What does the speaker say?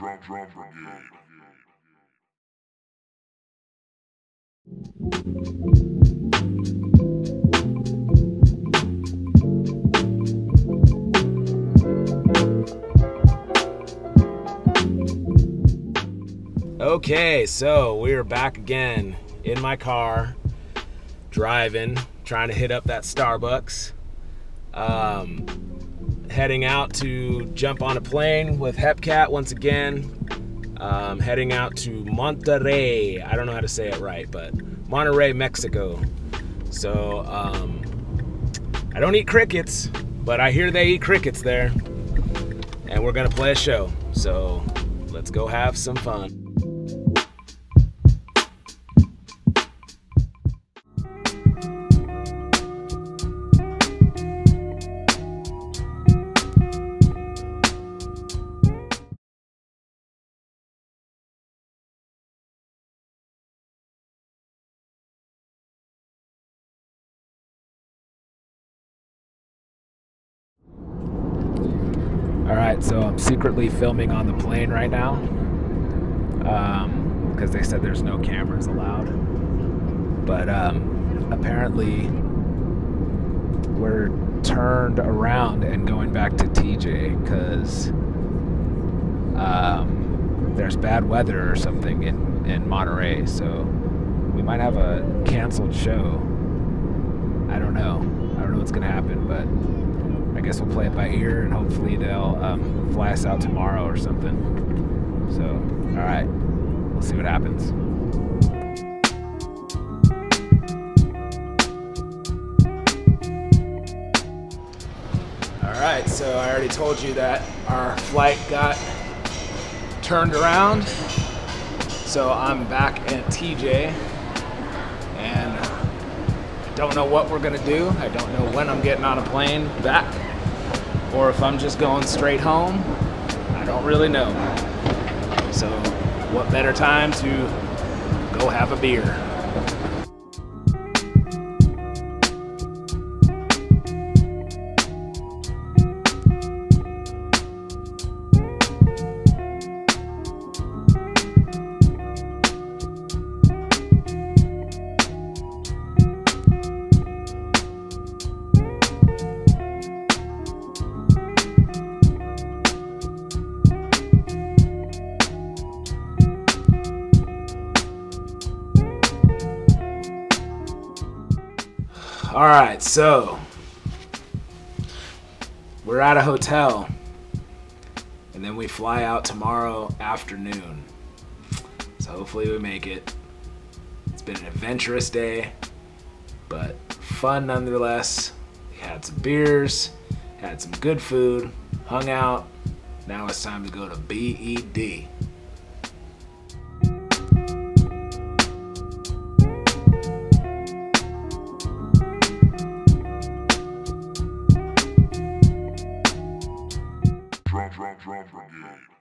Drum Brigade. Okay, so we're back again in my car, driving, trying to hit up that Starbucks. Um, heading out to jump on a plane with Hepcat once again. Um, heading out to Monterrey. I don't know how to say it right, but Monterrey, Mexico. So um, I don't eat crickets, but I hear they eat crickets there. And we're gonna play a show. So let's go have some fun. All right, so I'm secretly filming on the plane right now because they said there's no cameras allowed. But um, apparently, we're turned around and going back to TJ because um, there's bad weather or something in, in Monterrey. So we might have a canceled show. I don't know. I don't know what's going to happen, but I guess we'll play it by ear and hopefully they'll um, fly us out tomorrow or something. So, all right, we'll see what happens. All right, so I already told you that our flight got turned around. So I'm back at TJ and I don't know what we're gonna do. I don't know when I'm getting on a plane back or if I'm just going straight home. I don't really know. So, what better time to go have a beer? All right, so we're at a hotel, and then we fly out tomorrow afternoon. So hopefully we make it. It's been an adventurous day, but fun nonetheless. We had some beers, had some good food, hung out. Now it's time to go to BED. Drum Brigade.